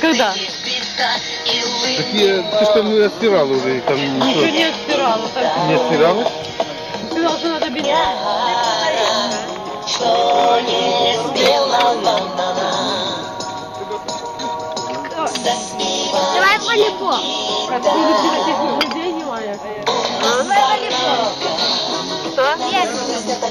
Когда? Такие, ты что, ну, отстирал уже, там Ничего не отстирала. так. не отстирал? Сказал, что надо бензин. что не сделала Давай волейбол. Людей снимают. Давай волейбол. Что? Лена.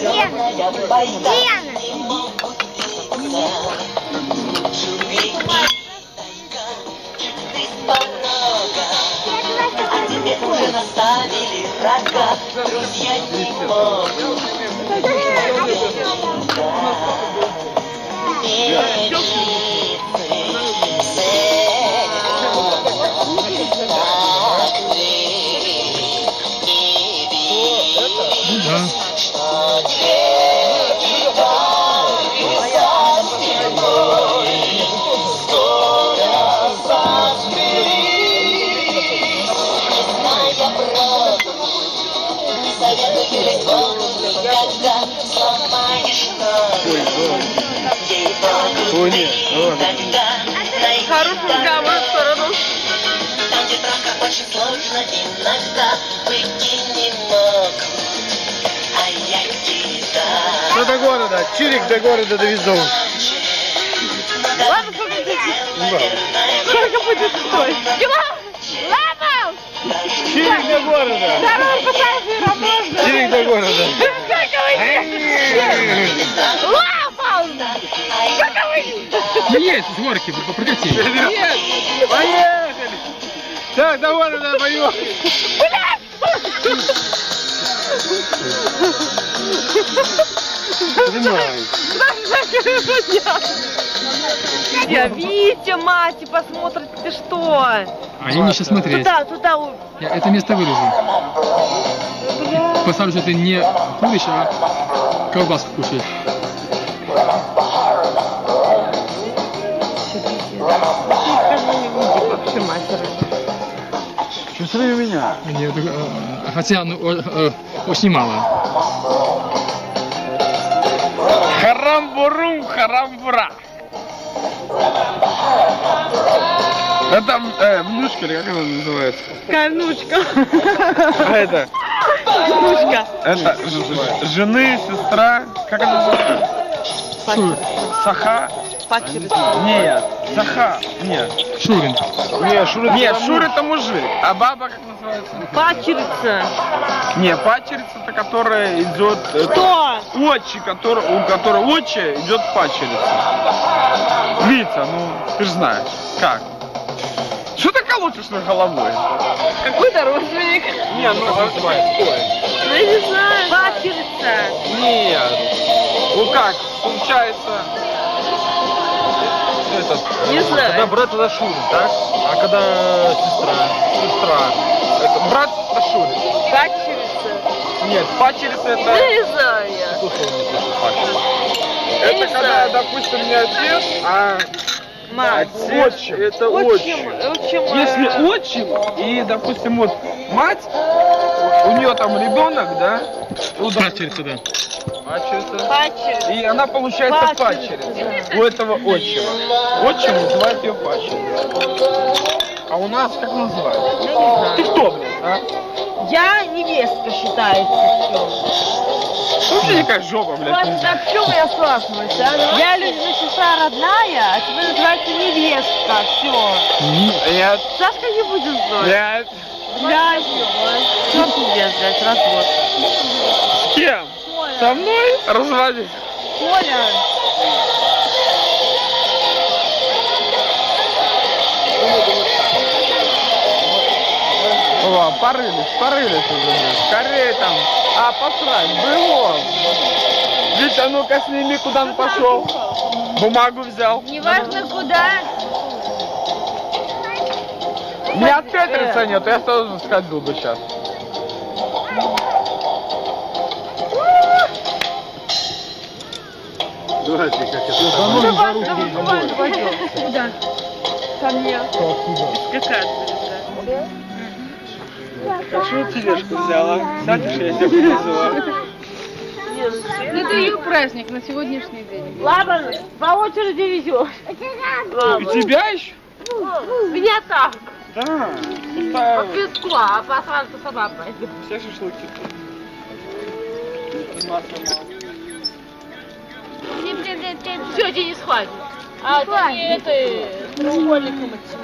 Лена. Лена. Друзья не могут. Когда сломаешь ногу, О, нет, ладно. Хороший разговор в сторону. Там, где травка очень сложно, иногда выйти не могу. А я тебя Что до города? Чирик до города довезу. Ладно, сколько наверное, Сколько будет стоить? Чирик до города. Второй пассажира можно? Чирик до города. Сколько вы Лапал! Сколько вы Есть, горки, прокати. Нет, поехали. Так, до города поехали. Понимаю. Я, Витя, мать, посмотрит, ты что? Они мне сейчас смотреть. Туда, туда. у- Я это место вырежу. Поставлю, что ты не куришь, а колбаску кушаешь. Что смотри у меня? Так, э, Хотя, ну, э, очень мало. Харамбурум, харамбура. Да там, э, внучка, или как она называется? Какая внучка? А это, Внучка. это жены, сестра, как она называется? Шур, Саха? Пачерица. Нет, Саха, нет. Шурин. Нет, Шура, нет, Шура это мужик, а баба как называется? Пачерица. Не, пачерица, это которая идет... это Кто? Отчи, который, у которой отче идет пачерица. Витя, ну, ты же знаешь, как? Колотишь на головой? Какой-то родственник. Не, ну, а. Ну, я не знаю. Пачерица. Нет. Ну как, получается... Этот, Не знаю. Когда брат это Шурин, так? А когда сестра? Сестра. Это брат это Шурин. Пачерица. Нет, пачерица Ну, это... не знаю я. Слушай, не слышу пачерица. Это когда, допустим, не отец, а Мать. отчим. Это Отчим. отчим. Отчим. Если э, отчим, и, допустим, вот мать, у нее там ребенок, да? Пачерица, да. пачерица. Пачерица. И она получается Пачерица, пачерица у этого отчима. Отчим называет ее пачерицей. А у нас как называют? Ты кто, блин, а? Я невестка считается. Все. Вообще какая жопа, блядь. Вас так в чем я спрашиваю, а? Я Людина сестра родная, а тебе называется невестка. Все. Нет, Сашка не будет знать. нет. Блядь, что пиздец, блядь, развод. С кем? Со мной? Разводи. Коля. О, порылись, порылись уже. Скорее там. А, посрать, было. Витя, а ну-ка сними, куда он пошел. Бумагу взял. Неважно куда. У меня Петрица нет, я тоже сходил бы сейчас. Давайте, как это. Куда? Ко мне. Скакать. Что тележку взяла? Сядешь, я тебя повезу. Это ее праздник на сегодняшний день. Ладно, по очереди везешь. И тебя еще? Меня так. Да. По песку, а по асфальту сама пойдет. Все шашлыки. Все, Денис, хватит. А ты не это треугольником этим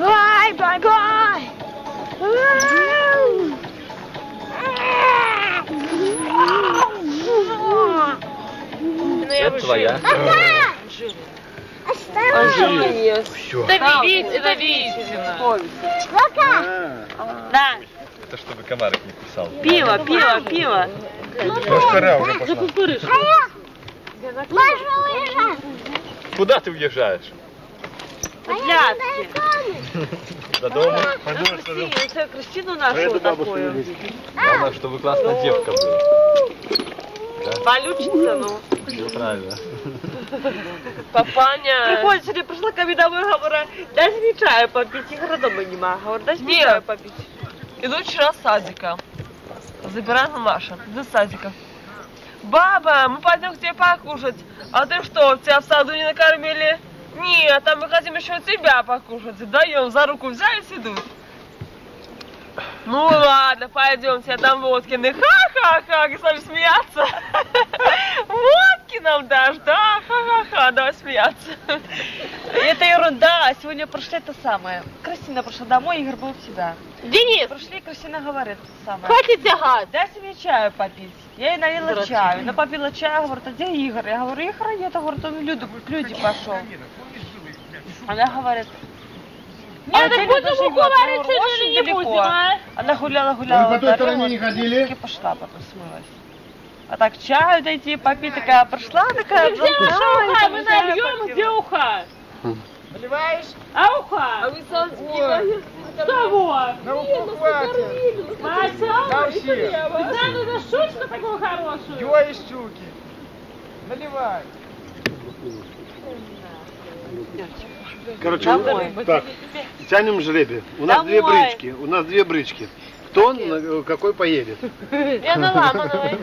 Бай, бай, бай. Это твоя. Это вид, это видно. Да. Это чтобы комарик не кусал. Пиво, пиво, пиво. Машкара уже пошла. Можно уезжать. Куда ты уезжаешь? Пляски. До дома? Же- Кристину, нашу такую. Главное, чтобы классная девка была. Получится, ну. Все правильно. Папаня. Приходит, сегодня пришла ко мне домой, говорю, дайте мне чаю попить. Я говорю, дома нема. Говорю, дайте мне чаю попить. Иду вчера с садика. Забирает Маша. Из садика. Баба, мы пойдем к тебе покушать. А ты что, тебя в саду не накормили? Нет, а мы хотим еще тебя покушать. Даем, за руку взяли идут. Ну ладно, пойдемте, я дам водки. Ну, ха-ха-ха, и с вами смеяться. Водки нам дашь, да? Ха-ха-ха, давай смеяться. Это ерунда, а сегодня прошли это самое. Кристина пришла домой, Игорь был всегда. Денис, Пришли, Кристина говорит это самое. хватит тягать. Дайте мне чаю попить. Я ей налила чаю. Она попила чаю, говорит, а где Игорь? Я говорю, Игоря нет, говорит, он люди, к люди пошел. Она говорит, Нет, а так где будем Люда живет? уговаривать, Я говорю, что очень ли, не далеко. будем, а? Она гуляла, гуляла. Вы по той дорогу, стороне не ходили? И пошла, потом смылась. А так чаю дойти, попить, такая пришла, такая... Где наша «Ай, уха? Мы нальем, попила». где уха? Наливаешь? А уха? А вы сам Кого? На уху хватит. Мася, Да, все. надо за шучку такую хорошую. Ё щуки. Наливай. Короче, Домой. так, тянем жребий. У нас две Домой. брички. У нас две брички. Кто на какой поедет? Я на ламановой.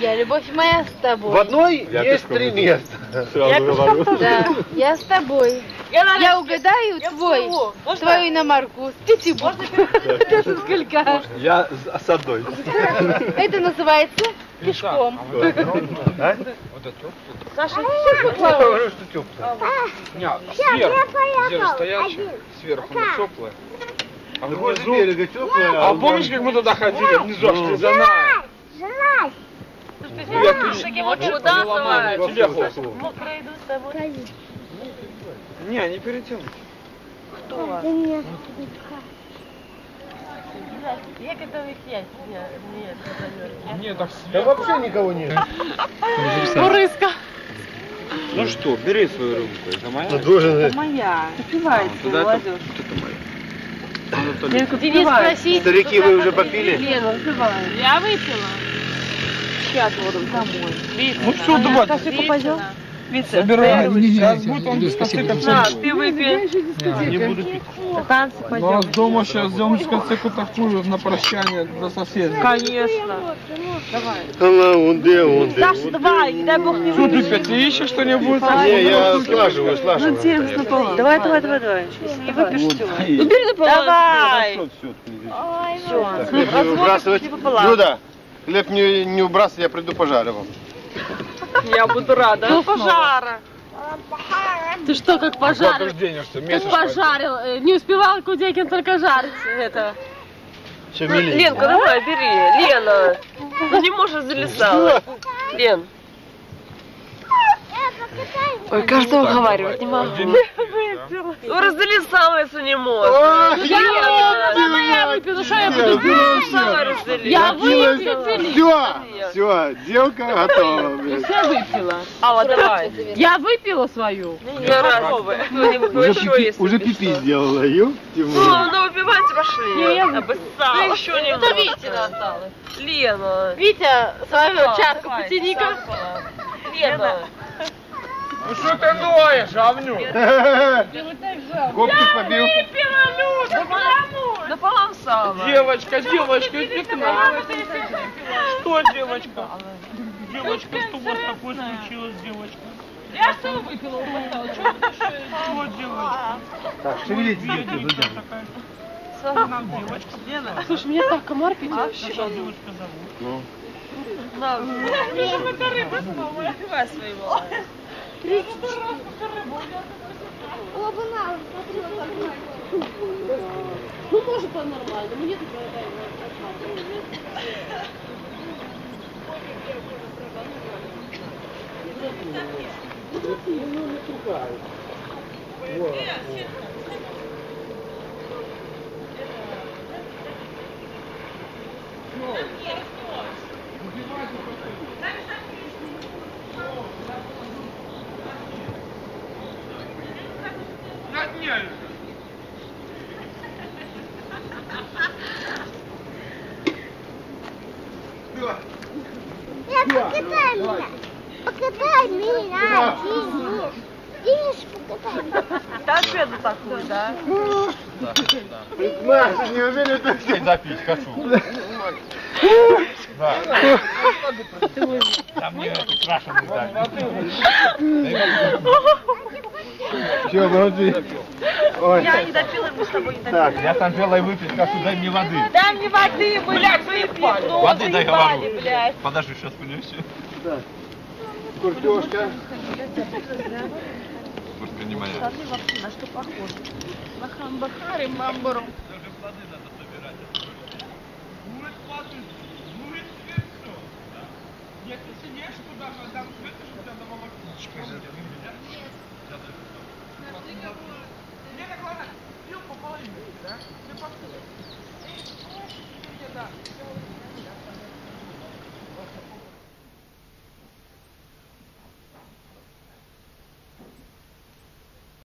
Я, любовь моя, с тобой. В одной Я есть три места. Сразу говорю. Да, я с тобой. Я, на- Я угадаю твой. Можно? твою иномарку с букв. Это сколько? Я с с одной. Это называется пешком. А? Саша, Я говорю, что теплое. Нет, сверху. Где же стоячая? Сверху она теплая. А С внизу... берега теплое. А помнишь, как мы туда ходили? Внизу вот не куда ломай, давай? тебе хватит. Мокрые идут с тобой. Не, не перетянут. Я готовы есть. Нет, нет, так Да вообще никого нет. Курыска. Ну что, бери свою рюмку. Это моя? Ну, Моя. Это... молодежь. Вот это моя. Анатолий. Денис, спроси. Старики, вы уже попили? Лена, напивай. Я выпила. Сейчас воду домой. Ну все, давай. Кофейку пойдем? Вице, Собирай. не, не, не, Сейчас не, будет он не. На, ты выпей. Не буду пить. Танцы Ну, пойдем. а дома сейчас сделаем дискотеку такую на прощание для соседей. Конечно. Она, он где, он где. Саша, давай, не дай бог не Что ты, выпьешь. Петя, ищешь что-нибудь? Не, я слаживаю, слаживаю. Давай, давай, давай, давай. Если не выпьешь, все. Убери на Давай. Так, хлеб не выбрасывать. Люда, хлеб не, не убрасывать, я приду пожарю вам. Я буду рада. До пожара. Ты что, как пожарил? Как месяц. пожарил. Не успевал Кудекин только жарить это. Все, миленько. Ленка, давай, бери. Лена. Ну не можешь залезала. Лен. Ой, каждого уговаривать не могу. Ну разделисала, если не можешь. Ой, Я выпила, моя выпила, что я буду делать? Я выпила. Все, все, девка готова. Я выпила. Алла, давай. Я выпила свою. Я разовая. Уже, пипи, уже пипи сделала, ёпти Ну, мой. ну выпивайте пошли. Не, я Обоссала. еще немного. Это Витя осталось. Лена. Витя, свою чарку Давай, потяни-ка. Саша. Лена. Ну что ты ноешь, говнюк? Копчик побил. Выпила, Люда, кому? Напалам сала. Девочка, девочка, иди к нам. Что, девочка? Девочка, что у вас такое случилось, девочка? Я что выпила, упала? Что, девочка? Так, такая. Что нам девочка? Слушай, меня так комар пить вообще. тебя девочка зовут? Давай свои волосы. Ну, может, по-нормальному. Мне тут Покатай меня. Покатай меня, Денис. Денис, покатай. Торпеду такую, да? Маша, неужели ты все Запить хочу. Да мне эту крашеную дали. Все, подожди. Ой. Я не допила, мы с тобой не допили. Так, Я там желаю выпить, хочу, дай мне воды. Дай мне воды, блядь, выпьем. Ну, Воды дай, заебали, говорю. блядь. Подожди, сейчас принесу. куртежка. Куртка не моя. Смотри, вообще, на что похоже. Бахам-бахари, мамбару. Даже плоды надо собирать.